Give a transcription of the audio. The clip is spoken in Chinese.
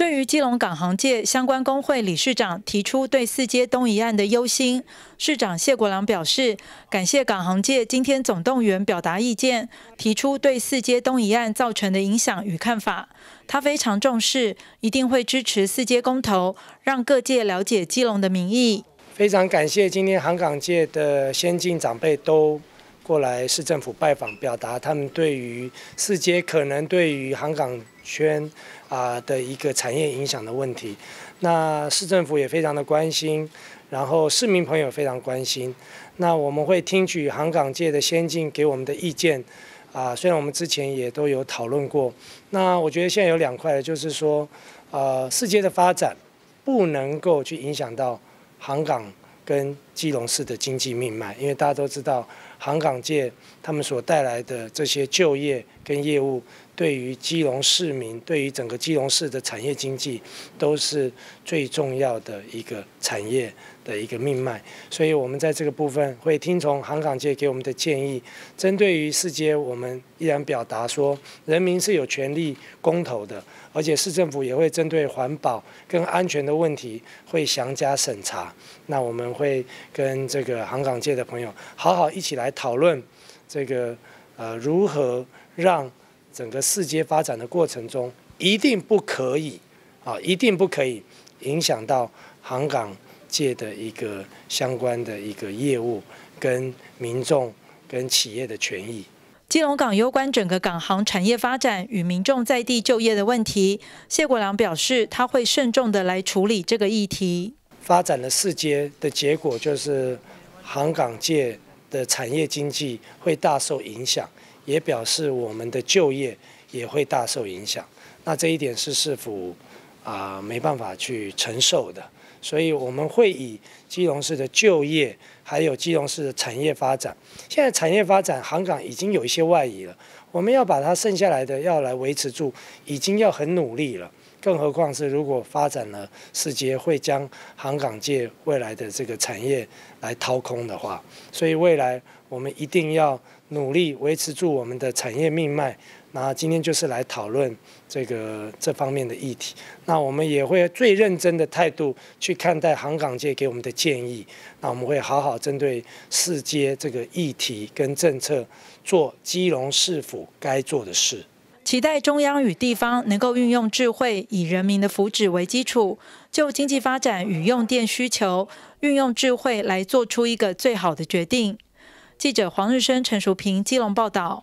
对于基隆港航界相关工会理事长提出对四街东移案的忧心，市长谢国良表示，感谢港航界今天总动员表达意见，提出对四街东移案造成的影响与看法。他非常重视，一定会支持四街公投，让各界了解基隆的民意。非常感谢今天航港界的先进长辈都过来市政府拜访，表达他们对于四街可能对于航港圈。啊的一个产业影响的问题，那市政府也非常的关心，然后市民朋友非常关心，那我们会听取航港界的先进给我们的意见，啊，虽然我们之前也都有讨论过，那我觉得现在有两块，就是说，呃，世界的发展不能够去影响到航港跟基隆市的经济命脉，因为大家都知道航港界他们所带来的这些就业跟业务。对于基隆市民，对于整个基隆市的产业经济，都是最重要的一个产业的一个命脉。所以，我们在这个部分会听从航港界给我们的建议。针对于四街，我们依然表达说，人民是有权利公投的，而且市政府也会针对环保跟安全的问题会详加审查。那我们会跟这个航港界的朋友好好一起来讨论这个呃如何让。整个世界发展的过程中，一定不可以啊，一定不可以影响到航港界的一个相关的一个业务跟民众跟企业的权益。基隆港有关整个港航产业发展与民众在地就业的问题，谢国良表示，他会慎重的来处理这个议题。发展的世界的结果就是航港界的产业经济会大受影响。也表示我们的就业也会大受影响，那这一点是市府啊没办法去承受的，所以我们会以基隆市的就业还有基隆市的产业发展，现在产业发展航港已经有一些外移了，我们要把它剩下来的要来维持住，已经要很努力了，更何况是如果发展了世界会将航港界未来的这个产业来掏空的话，所以未来我们一定要。努力维持住我们的产业命脉，那今天就是来讨论这个这方面的议题。那我们也会最认真的态度去看待航港界给我们的建议。那我们会好好针对世界这个议题跟政策，做基隆市府该做的事。期待中央与地方能够运用智慧，以人民的福祉为基础，就经济发展与用电需求，运用智慧来做出一个最好的决定。记者黄日升、陈淑平基隆报道。